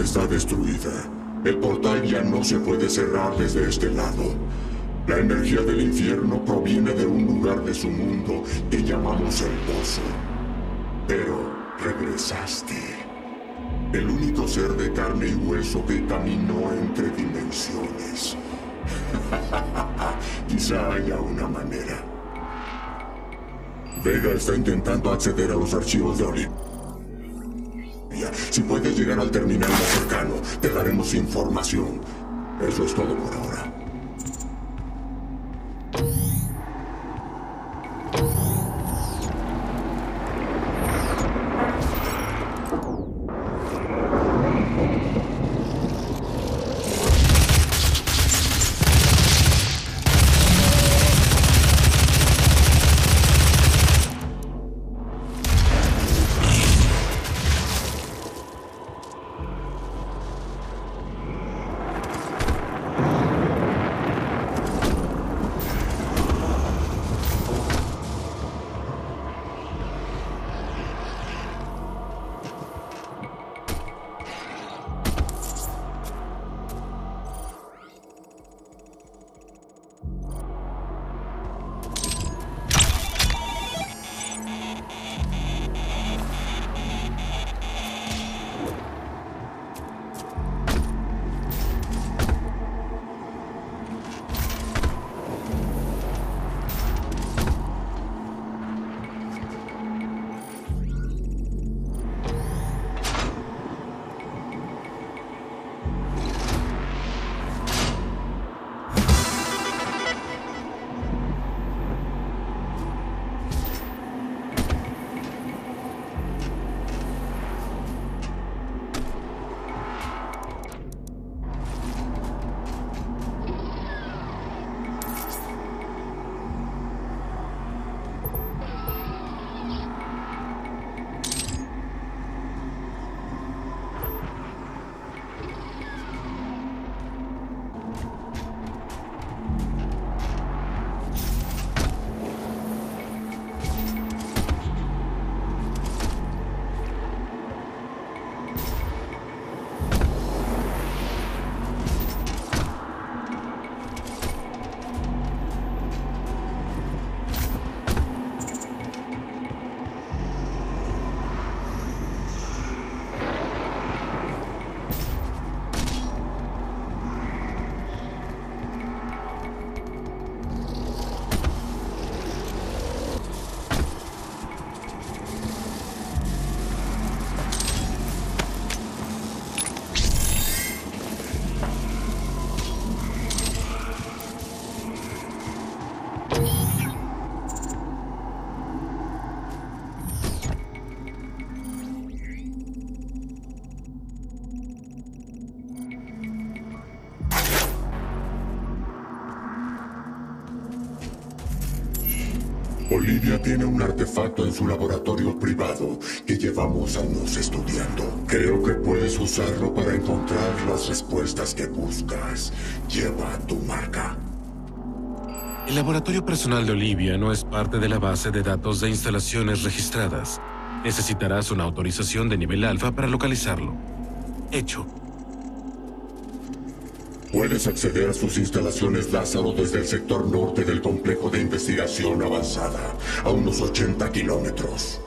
está destruida. El portal ya no se puede cerrar desde este lado. La energía del infierno proviene de un lugar de su mundo que llamamos el Pozo. Pero regresaste. El único ser de carne y hueso que caminó entre dimensiones. Quizá haya una manera. Vega está intentando acceder a los archivos de Si puedes llegar al terminal más cercano, te daremos información. Eso es todo por ahora. Olivia tiene un artefacto en su laboratorio privado que llevamos años estudiando. Creo que puedes usarlo para encontrar las respuestas que buscas. Lleva tu marca. El laboratorio personal de Olivia no es parte de la base de datos de instalaciones registradas. Necesitarás una autorización de nivel alfa para localizarlo. Hecho. Puedes acceder a sus instalaciones Lázaro desde el sector norte del complejo de investigación avanzada, a unos 80 kilómetros.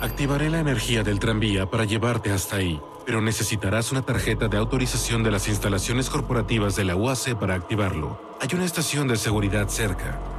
Activaré la energía del tranvía para llevarte hasta ahí, pero necesitarás una tarjeta de autorización de las instalaciones corporativas de la UAC para activarlo. Hay una estación de seguridad cerca.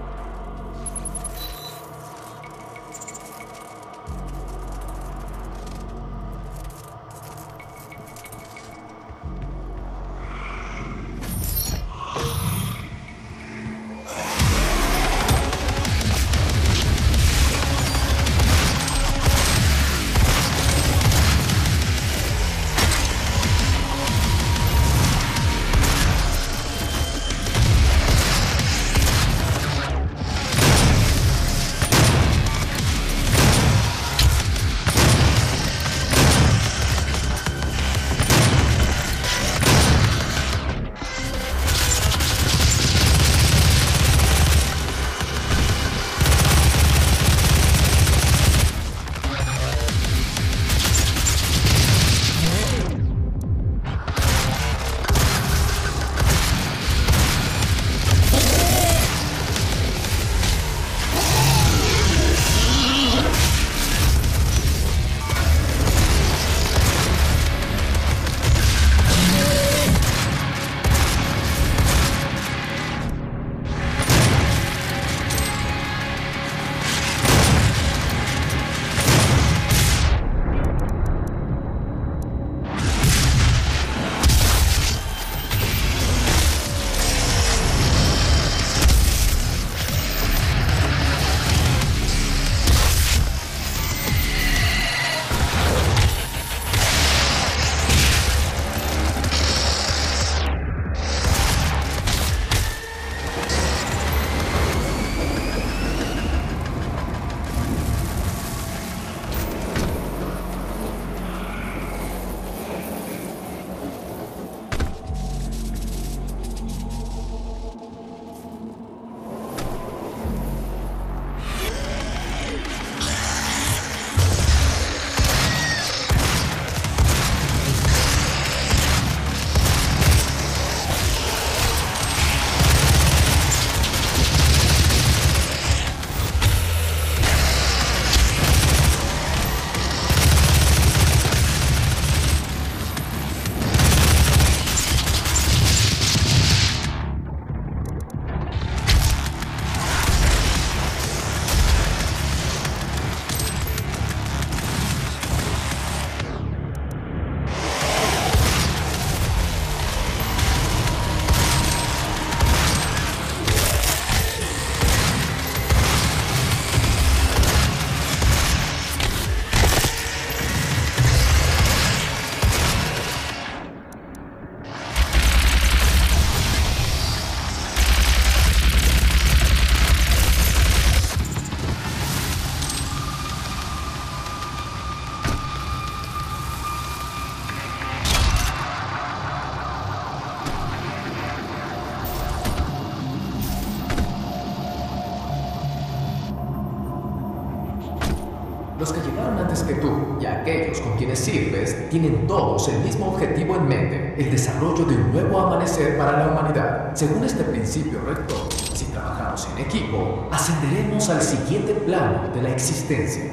Todos el mismo objetivo en mente, el desarrollo de un nuevo amanecer para la humanidad. Según este principio rector, si trabajamos en equipo, ascenderemos al siguiente plano de la existencia.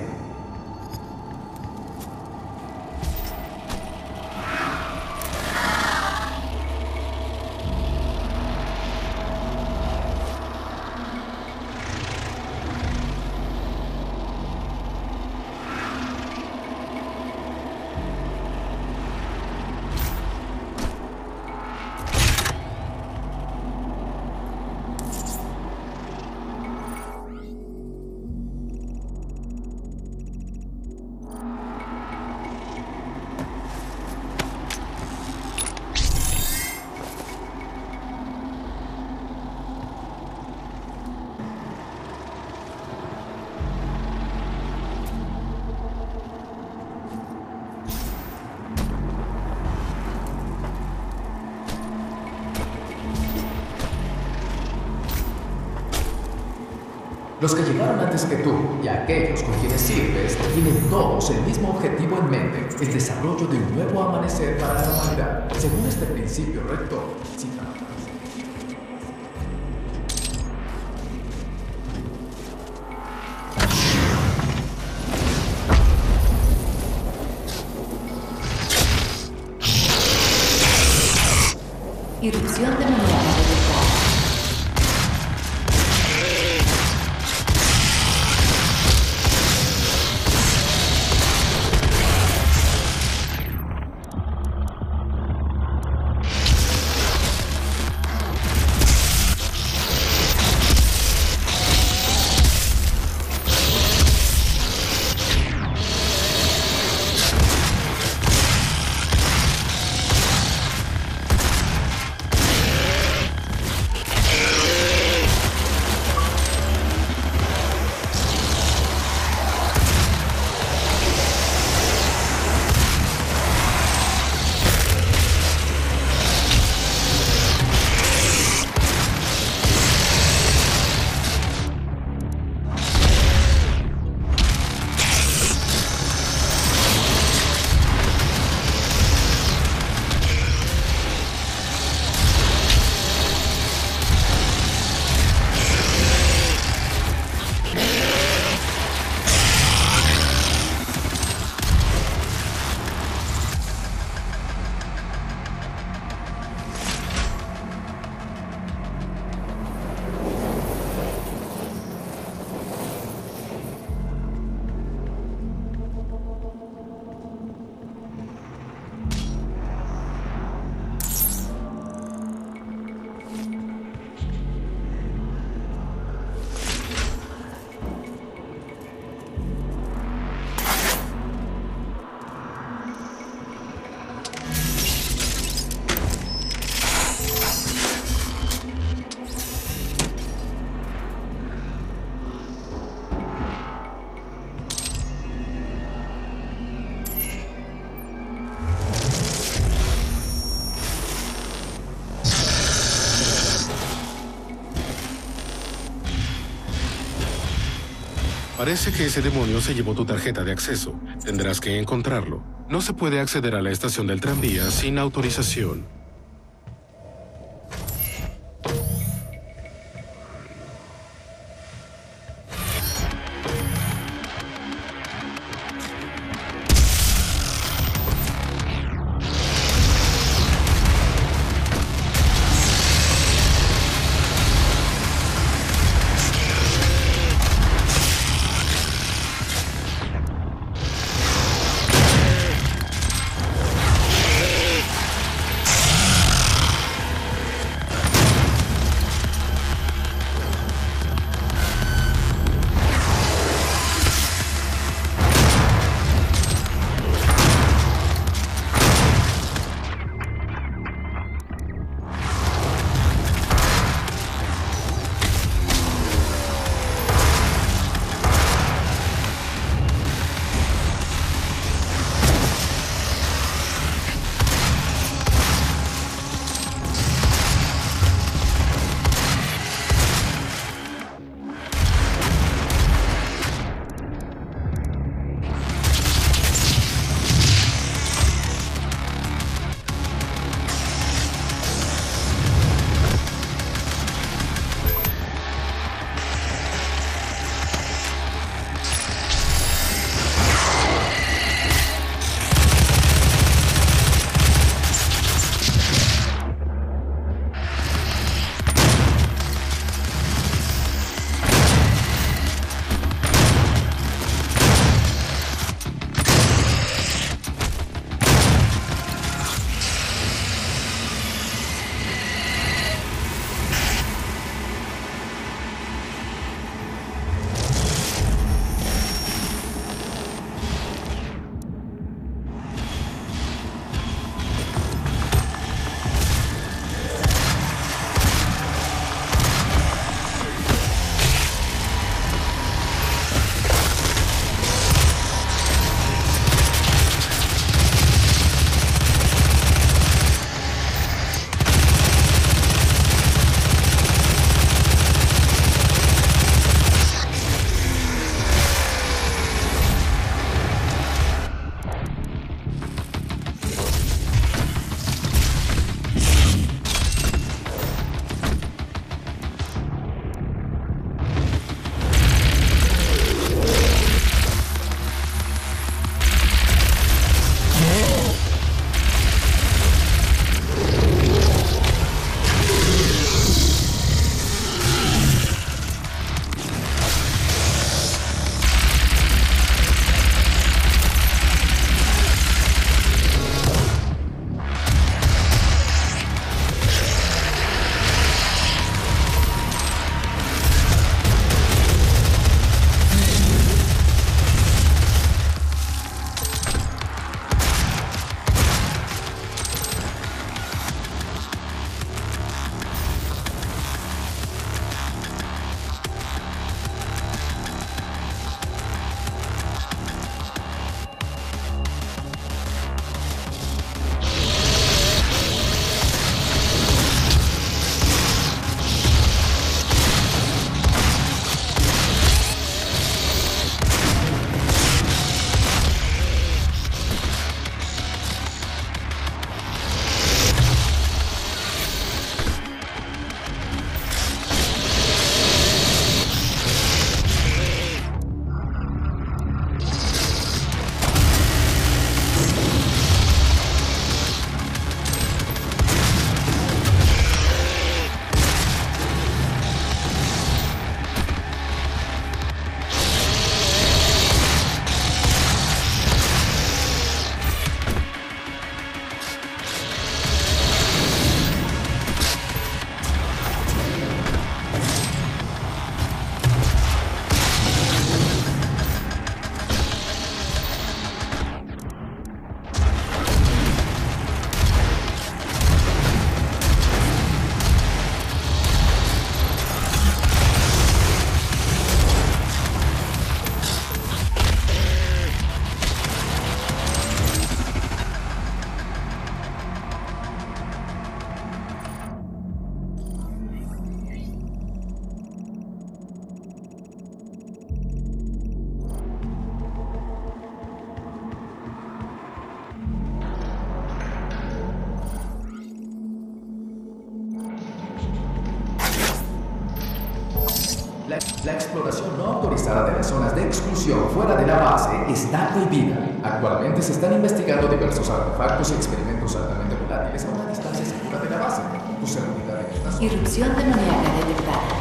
Los que llegaron antes que tú y aquellos con quienes sirves tienen todos el mismo objetivo en mente, el desarrollo de un nuevo amanecer para la humanidad. Según este principio rector, si Parece que ese demonio se llevó tu tarjeta de acceso. Tendrás que encontrarlo. No se puede acceder a la estación del tranvía sin autorización. La, la exploración no autorizada de las zonas de exclusión fuera de la base está prohibida. Actualmente se están investigando diversos artefactos y experimentos altamente volátiles a una distancia segura de la base. Irrupción demoníaca detectada.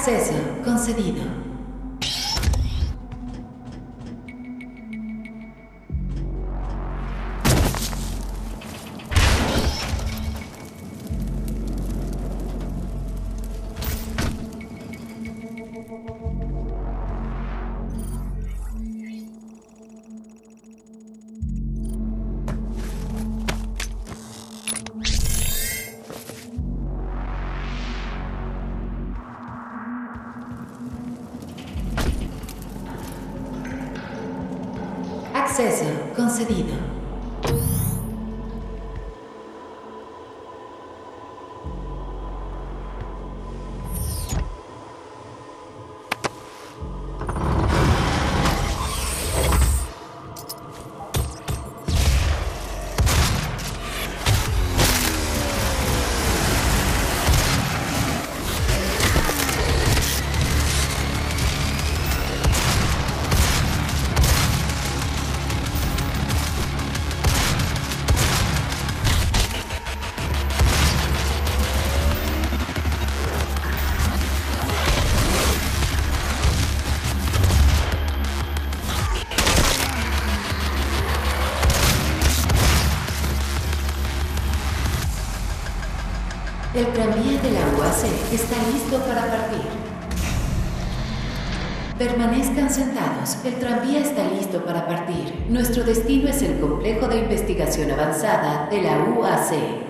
Acceso concedido. Tranvía de la UAC está listo para partir. Permanezcan sentados. El tranvía está listo para partir. Nuestro destino es el complejo de investigación avanzada de la UAC.